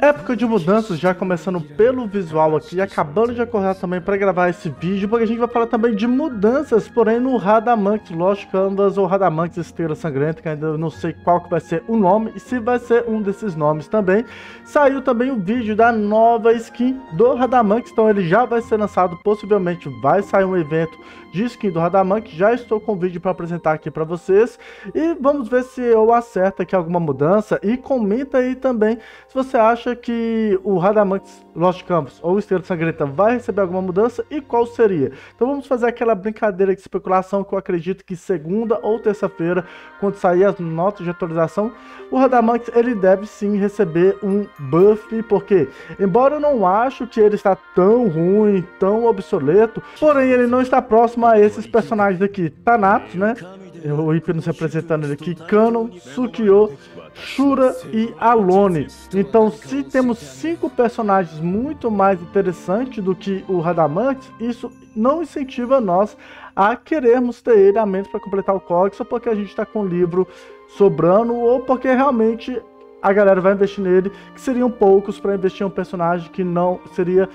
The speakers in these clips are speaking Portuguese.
Época de mudanças, já começando pelo visual aqui, acabando de acordar também para gravar esse vídeo, porque a gente vai falar também de mudanças, porém no Radamanx Lost Canvas ou Radamanx Estrela Sangrenta, que ainda não sei qual que vai ser o nome e se vai ser um desses nomes também. Saiu também o vídeo da nova skin do Radamanx, então ele já vai ser lançado, possivelmente vai sair um evento de skin do Radamanx, já estou com o vídeo para apresentar aqui para vocês e vamos ver se eu acerto aqui alguma mudança e comenta aí também se você acha que o Radamanx Lost Campos ou Estrela Sangrenta vai receber alguma mudança e qual seria. Então vamos fazer aquela brincadeira de especulação que eu acredito que segunda ou terça-feira, quando sair as notas de atualização, o Radamanx ele deve sim receber um buff, porque embora eu não acho que ele está tão ruim, tão obsoleto, porém ele não está próximo a esses personagens aqui, Thanatos, né? O Hypnos representando ele aqui, Canon, Sukio, Shura e Alone. Então, se temos cinco personagens muito mais interessantes do que o Radamantes, isso não incentiva nós a querermos ter ele a menos para completar o código, só porque a gente está com o livro sobrando ou porque realmente a galera vai investir nele, que seriam poucos para investir em um personagem que não seria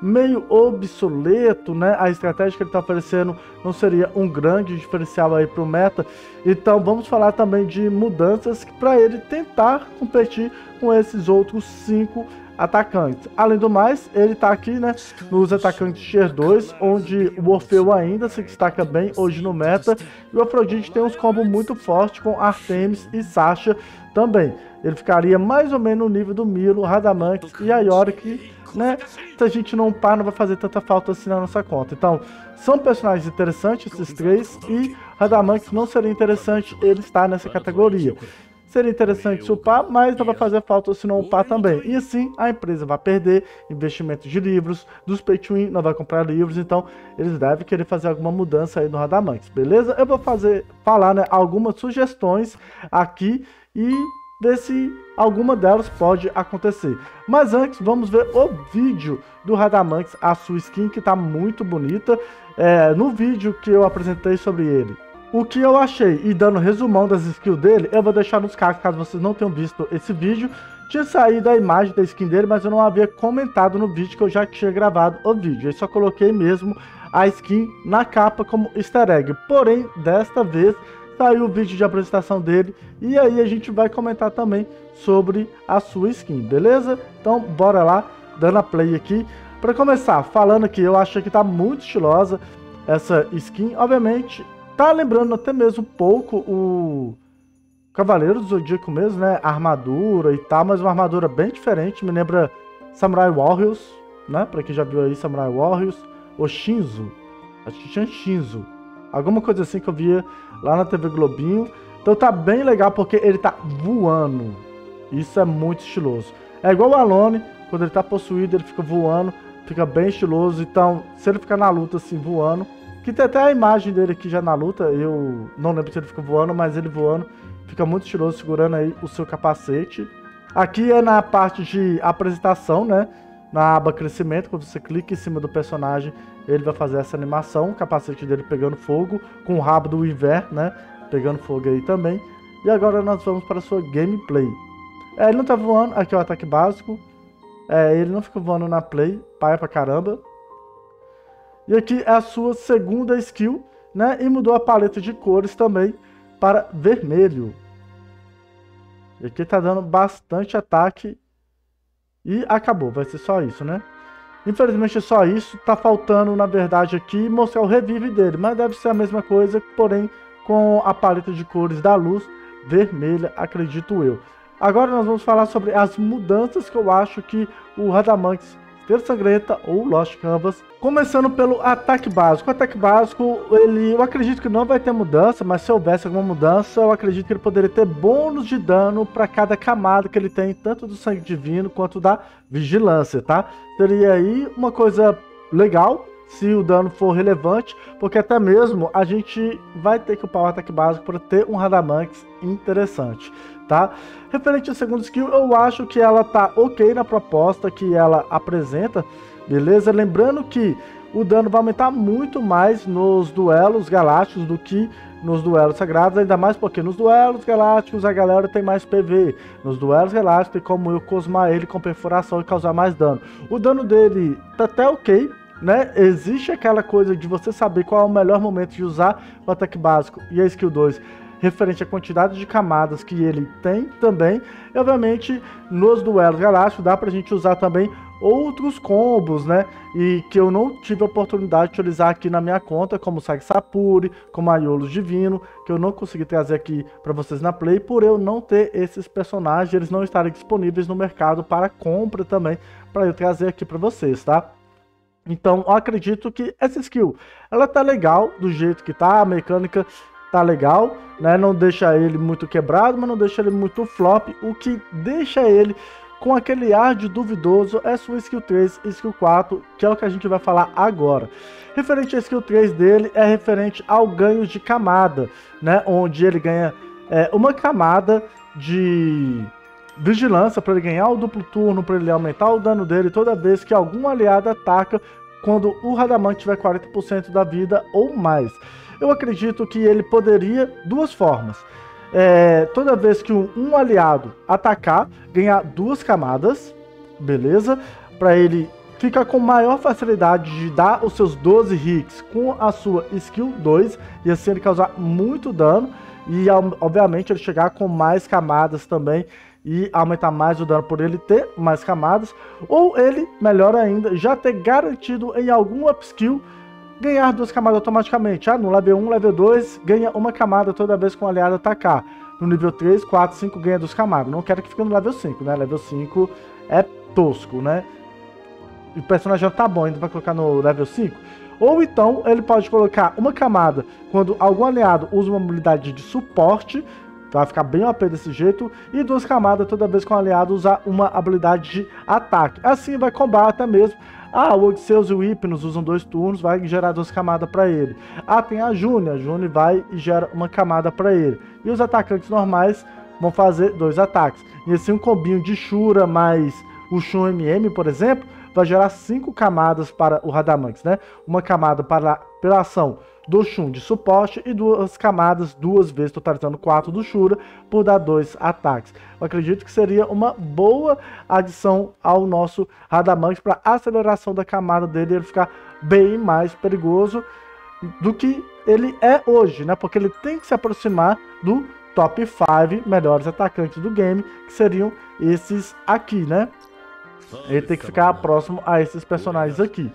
meio obsoleto, né? A estratégia que ele está oferecendo não seria um grande diferencial aí para o meta. Então vamos falar também de mudanças para ele tentar competir com esses outros cinco atacantes. Além do mais, ele está aqui, né, nos atacantes Tier 2, onde o Orfeu ainda se destaca bem hoje no meta, e o Afrodite tem uns combos muito fortes com Artemis e Sasha também. Ele ficaria mais ou menos no nível do Milo, Radamantes e a Yorick, né? Se a gente não par, não vai fazer tanta falta assim na nossa conta. Então, são personagens interessantes esses três e Radamantes não seria interessante ele estar nessa categoria. Seria interessante upar, mas não vai fazer falta se não upar também. E assim a empresa vai perder investimentos de livros, dos pay to win, não vai comprar livros, então eles devem querer fazer alguma mudança aí no Radamantes, beleza? Eu vou fazer, falar né, algumas sugestões aqui e ver se alguma delas pode acontecer. Mas antes, vamos ver o vídeo do Radamanx, a sua skin, que está muito bonita, é, no vídeo que eu apresentei sobre ele. O que eu achei, e dando resumão das skills dele, eu vou deixar nos cards, caso vocês não tenham visto esse vídeo. Tinha saído a imagem da skin dele, mas eu não havia comentado no vídeo que eu já tinha gravado o vídeo. Eu só coloquei mesmo a skin na capa como easter egg. Porém, desta vez, saiu o vídeo de apresentação dele e aí a gente vai comentar também sobre a sua skin, beleza? Então bora lá, dando a play aqui. Para começar, falando que eu acho que tá muito estilosa essa skin, obviamente tá lembrando até mesmo um pouco o Cavaleiro do Zodíaco mesmo, né? Armadura e tal, mas uma armadura bem diferente, me lembra Samurai Warriors, né? Para quem já viu aí Samurai Warriors, o Shinzo, acho que tinha Shinzo Alguma coisa assim que eu via lá na TV Globinho. Então tá bem legal porque ele tá voando. Isso é muito estiloso. É igual o Alone, quando ele tá possuído, ele fica voando, fica bem estiloso. Então, se ele ficar na luta assim, voando, que tem até a imagem dele aqui já na luta, eu não lembro se ele fica voando, mas ele voando, fica muito estiloso, segurando aí o seu capacete. Aqui é na parte de apresentação, né? Na aba crescimento, quando você clica em cima do personagem, ele vai fazer essa animação, o capacete dele pegando fogo, com o rabo do Iver, né? Pegando fogo aí também. E agora nós vamos para a sua gameplay. É, ele não tá voando, aqui é o ataque básico. É, ele não fica voando na play, paia pra caramba. E aqui é a sua segunda skill, né? E mudou a paleta de cores também para vermelho. E aqui tá dando bastante ataque. E acabou, vai ser só isso, né? Infelizmente é só isso. Tá faltando, na verdade, aqui mostrar o revive dele. Mas deve ser a mesma coisa, porém com a paleta de cores da luz vermelha, acredito eu. Agora nós vamos falar sobre as mudanças que eu acho que o Radamanx Feira Sangrenta ou Lost Canvas. Começando pelo ataque básico. O ataque básico, ele, eu acredito que não vai ter mudança, mas se houvesse alguma mudança, eu acredito que ele poderia ter bônus de dano para cada camada que ele tem, tanto do sangue divino quanto da vigilância, tá? Seria aí uma coisa legal se o dano for relevante, porque até mesmo a gente vai ter que upar o ataque básico para ter um Radamanx interessante tá? Referente à segunda skill, eu acho que ela tá ok na proposta que ela apresenta, beleza? Lembrando que o dano vai aumentar muito mais nos duelos galácticos do que nos duelos sagrados, ainda mais porque nos duelos galácticos a galera tem mais PV. Nos duelos galácticos tem como eu cosmar ele com perfuração e causar mais dano. O dano dele tá até ok, né? Existe aquela coisa de você saber qual é o melhor momento de usar o ataque básico e a skill 2 referente à quantidade de camadas que ele tem também. E obviamente nos duelos galácticos dá pra gente usar também outros combos, né? E que eu não tive a oportunidade de utilizar aqui na minha conta, como Sag Sapuri, como Aiolos Divino, que eu não consegui trazer aqui para vocês na Play, por eu não ter esses personagens, eles não estarem disponíveis no mercado para compra também, para eu trazer aqui para vocês, tá? Então, eu acredito que essa skill, ela tá legal do jeito que tá, a mecânica tá legal, né? Não deixa ele muito quebrado, mas não deixa ele muito flop, o que deixa ele com aquele ar de duvidoso é sua skill 3 e skill 4, que é o que a gente vai falar agora. Referente à skill 3 dele, é referente ao ganho de camada, né? Onde ele ganha é, uma camada de vigilância para ele ganhar o duplo turno, para ele aumentar o dano dele toda vez que algum aliado ataca quando o Radamante tiver 40% da vida ou mais. Eu acredito que ele poderia duas formas. É, toda vez que um, aliado atacar, ganhar duas camadas, beleza? Para ele ficar com maior facilidade de dar os seus 12 hits com a sua skill 2 e assim ele causar muito dano e obviamente ele chegar com mais camadas também e aumentar mais o dano por ele ter mais camadas, ou ele, melhor ainda, já ter garantido em algum upskill ganhar duas camadas automaticamente. Ah, no level 1, level 2, ganha uma camada toda vez que um aliado atacar. No nível 3, 4, 5 ganha duas camadas. Não quero que fique no level 5, né? Level 5 é tosco, né? E o personagem já tá bom, ainda vai colocar no level 5. Ou então ele pode colocar uma camada quando algum aliado usa uma habilidade de suporte Vai ficar bem OP desse jeito. E duas camadas toda vez que um aliado usar uma habilidade de ataque. Assim vai combar até mesmo. Ah, o Odisseus e o Hypnos usam dois turnos, vai gerar duas camadas para ele. Ah, tem a June, a June vai e gera uma camada para ele. E os atacantes normais vão fazer dois ataques. E assim um combinho de Shura mais o Shun MM, por exemplo, vai gerar cinco camadas para o Radamanx, né? Uma camada para pela ação do Shun de suporte e duas camadas, duas vezes, totalizando quatro do Shura, por dar dois ataques. Eu acredito que seria uma boa adição ao nosso Radamanx para aceleração da camada dele ele ficar bem mais perigoso do que ele é hoje, né? Porque ele tem que se aproximar do top 5 melhores atacantes do game, que seriam esses aqui, né? Ele tem que ficar próximo a esses personagens aqui.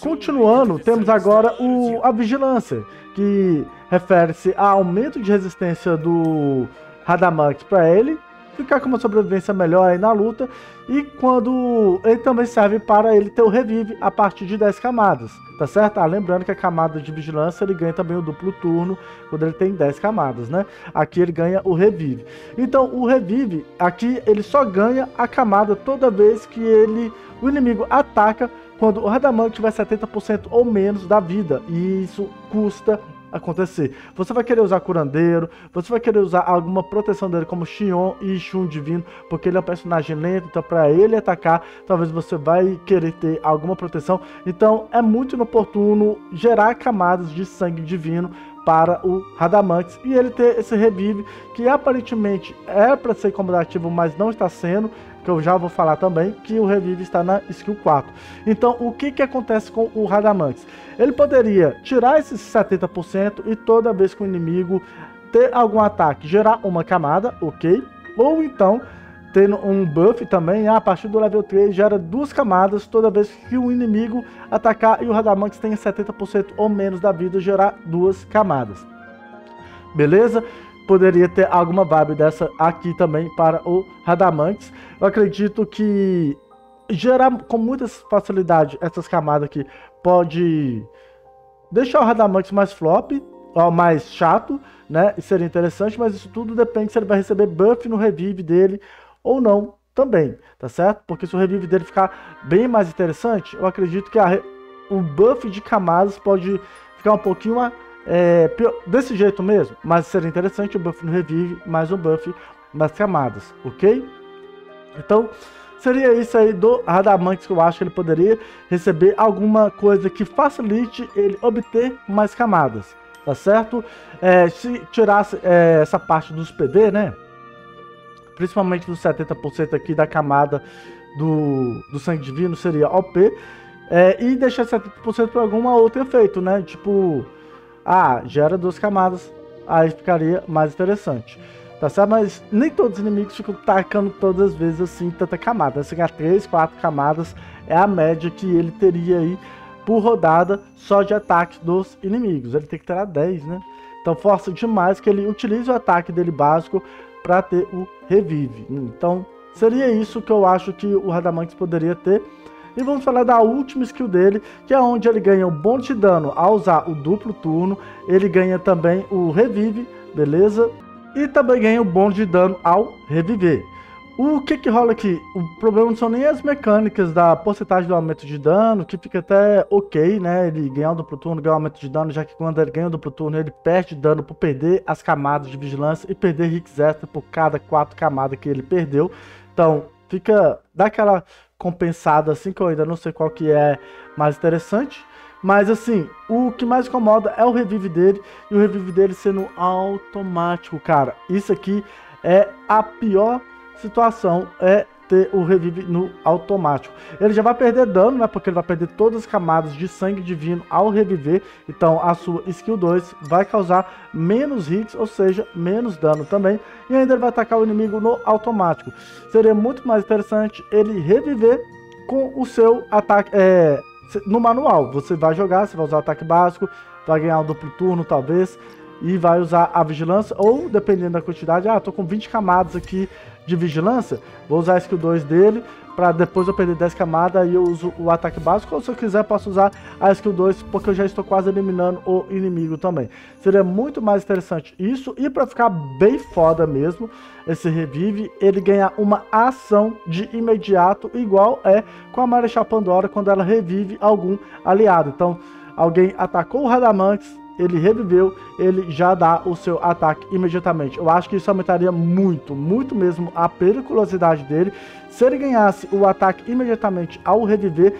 Continuando, temos agora o, a vigilância, que refere-se a aumento de resistência do Radamax para ele, ficar com uma sobrevivência melhor aí na luta, e quando ele também serve para ele ter o revive a partir de 10 camadas, tá certo? Ah, lembrando que a camada de vigilância ele ganha também o duplo turno quando ele tem 10 camadas, né? Aqui ele ganha o revive. Então o revive, aqui ele só ganha a camada toda vez que ele o inimigo ataca quando o Radamant tiver 70% ou menos da vida. E isso custa acontecer. Você vai querer usar curandeiro, você vai querer usar alguma proteção dele como Xion e Shun divino, porque ele é um personagem lento, então para ele atacar, talvez você vai querer ter alguma proteção. Então é muito inoportuno gerar camadas de sangue divino para o Radamantes e ele ter esse revive que aparentemente é para ser comodativo, mas não está sendo que eu já vou falar também, que o revive está na skill 4. Então, o que, que acontece com o Radamantes? Ele poderia tirar esses 70% e toda vez que o inimigo ter algum ataque, gerar uma camada, ok? Ou então, tendo um buff também, a partir do level 3 gera duas camadas toda vez que o inimigo atacar e o Radamantes tenha 70% ou menos da vida, gerar duas camadas. Beleza? Poderia ter alguma vibe dessa aqui também para o Radamantes. Eu acredito que gerar com muita facilidade essas camadas aqui pode deixar o Radamantes mais flop, ou mais chato, né? E seria interessante, mas isso tudo depende se ele vai receber buff no revive dele ou não também, tá certo? Porque se o revive dele ficar bem mais interessante, eu acredito que a, o buff de camadas pode ficar um pouquinho mais é, desse jeito mesmo, mas seria interessante o buff no revive, mais um buff nas camadas, ok? Então, seria isso aí do Radamantes que eu acho que ele poderia receber alguma coisa que facilite ele obter mais camadas. tá certo? É, se tirasse é, essa parte dos PD, né? Principalmente dos 70% aqui da camada do, do sangue divino seria OP. É, e deixar 70% para alguma outro efeito, né? Tipo, ah, gera duas camadas, aí ficaria mais interessante. Tá certo? Mas nem todos os inimigos ficam tacando todas as vezes assim, tanta camada. Se ganhar 3, 4 camadas é a média que ele teria aí por rodada só de ataque dos inimigos. Ele tem que ter 10, né? Então força demais que ele utilize o ataque dele básico para ter o revive. Então seria isso que eu acho que o Radamantes poderia ter. E vamos falar da última skill dele, que é onde ele ganha um bônus de dano ao usar o duplo turno. Ele ganha também o revive, beleza? E também ganha o bônus de dano ao reviver. O que que rola aqui? O problema não são nem as mecânicas da porcentagem do aumento de dano, que fica até ok, né? Ele ganhar o duplo turno, ganha o aumento de dano, já que quando ele ganha o duplo turno, ele perde dano por perder as camadas de vigilância e perder hits extra por cada quatro camadas que ele perdeu. Então, fica, dá aquela compensada assim, que eu ainda não sei qual que é mais interessante. Mas assim, o que mais incomoda é o revive dele e o revive dele sendo automático, cara. Isso aqui é a pior situação é ter o revive no automático. Ele já vai perder dano, né? Porque ele vai perder todas as camadas de sangue divino ao reviver. Então a sua skill 2 vai causar menos hits, ou seja, menos dano também. E ainda ele vai atacar o inimigo no automático. Seria muito mais interessante ele reviver com o seu ataque é, no manual. Você vai jogar, você vai usar o ataque básico, vai ganhar um duplo turno talvez. E vai usar a vigilância, ou dependendo da quantidade, ah, tô com 20 camadas aqui de vigilância, vou usar a skill 2 dele para depois eu perder 10 camadas e eu uso o ataque básico, ou se eu quiser posso usar a skill 2 porque eu já estou quase eliminando o inimigo também. Seria muito mais interessante isso e para ficar bem foda mesmo, esse revive, ele ganhar uma ação de imediato igual é com a Marechal Pandora quando ela revive algum aliado. Então, alguém atacou o Radamantes, ele reviveu, ele já dá o seu ataque imediatamente. Eu acho que isso aumentaria muito, muito mesmo a periculosidade dele. Se ele ganhasse o ataque imediatamente ao reviver,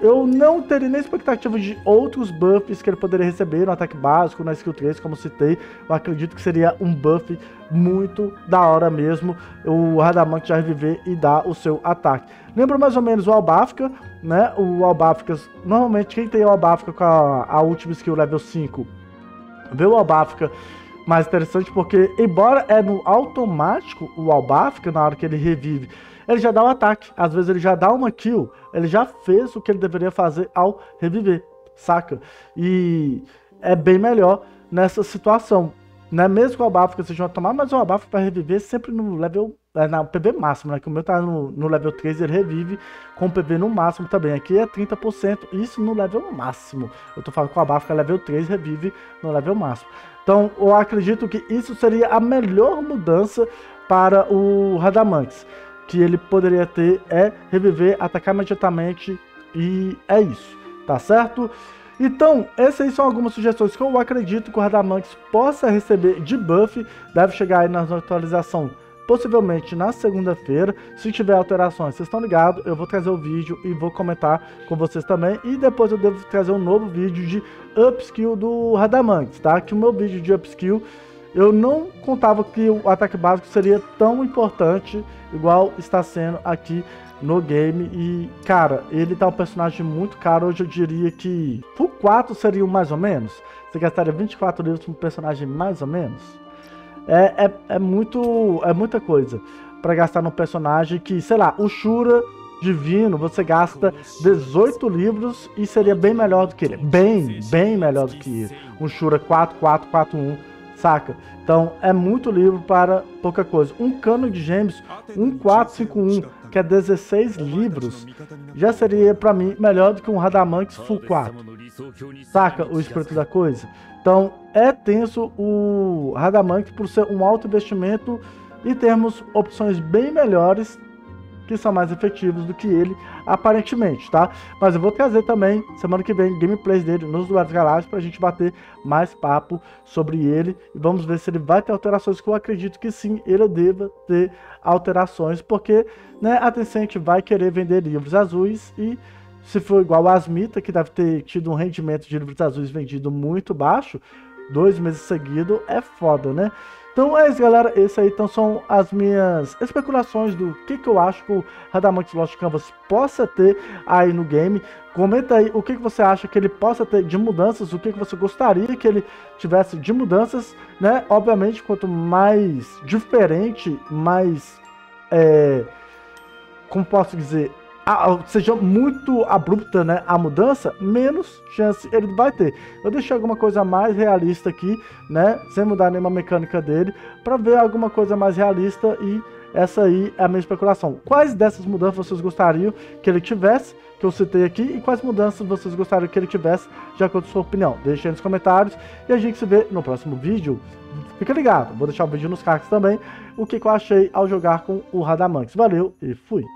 eu não teria nem expectativa de outros buffs que ele poderia receber no ataque básico, na skill 3, como citei. Eu acredito que seria um buff muito da hora mesmo, o Radamant já reviver e dar o seu ataque. Lembra mais ou menos o Albafka, né? O Albafka, normalmente quem tem o Albafka com a, a última skill level 5 Ver o Albafka mais interessante porque, embora é no automático o Albafka, na hora que ele revive, ele já dá o ataque. Às vezes ele já dá uma kill, ele já fez o que ele deveria fazer ao reviver, saca? E é bem melhor nessa situação. Né? Mesmo que o Albafka seja um automático, mas o Albafka para reviver sempre no level é, na PV máximo, né? Que o meu tá no, no level 3 ele revive com PV no máximo também. Aqui é 30%, isso no level máximo. Eu tô falando com a Bafka level 3 revive no level máximo. Então eu acredito que isso seria a melhor mudança para o Radamantes. Que ele poderia ter é reviver, atacar imediatamente e é isso, tá certo? Então, essas são algumas sugestões que eu acredito que o Radamantes possa receber de buff. Deve chegar aí na atualização possivelmente na segunda-feira. Se tiver alterações, vocês estão ligados, eu vou trazer o vídeo e vou comentar com vocês também. E depois eu devo trazer um novo vídeo de upskill do Radamantes, tá? Que o meu vídeo de upskill eu não contava que o ataque básico seria tão importante igual está sendo aqui no game. E, cara, ele tá um personagem muito caro. Hoje eu diria que por 4 seria mais ou menos. Você gastaria 24 livros com um personagem mais ou menos? É, é, é, muito, é muita coisa para gastar num personagem que, sei lá, o Shura Divino, você gasta 18 livros e seria bem melhor do que ele. Bem, bem melhor do que ele. Um Shura 4441, saca? Então é muito livro para pouca coisa. Um cano de gêmeos, 1451, que é 16 livros, já seria para mim melhor do que um Radamanx Full 4. Saca o espírito da coisa? Então, é tenso o Radamank por ser um alto investimento e termos opções bem melhores que são mais efetivos do que ele, aparentemente, tá? Mas eu vou trazer também, semana que vem, gameplays dele nos Duelos Galácticos pra gente bater mais papo sobre ele e vamos ver se ele vai ter alterações, que eu acredito que sim, ele deva ter alterações, porque né, a Tencent vai querer vender livros azuis e se for igual a Asmita, que deve ter tido um rendimento de livros azuis vendido muito baixo, dois meses seguidos é foda, né? Então é isso, galera. Esse aí então são as minhas especulações do que, que eu acho que o Radamanx Lost Canvas possa ter aí no game. Comenta aí o que, que você acha que ele possa ter de mudanças, o que, que você gostaria que ele tivesse de mudanças, né? Obviamente, quanto mais diferente, mais. É, como posso dizer? A, seja muito abrupta né, a mudança, menos chance ele vai ter. Eu deixei alguma coisa mais realista aqui, né, sem mudar nenhuma mecânica dele, para ver alguma coisa mais realista e essa aí é a minha especulação. Quais dessas mudanças vocês gostariam que ele tivesse, que eu citei aqui, e quais mudanças vocês gostariam que ele tivesse, de acordo com a sua opinião? Deixe aí nos comentários e a gente se vê no próximo vídeo. Fica ligado, vou deixar o vídeo nos cards também, o que, eu achei ao jogar com o Radamanx. Valeu e fui!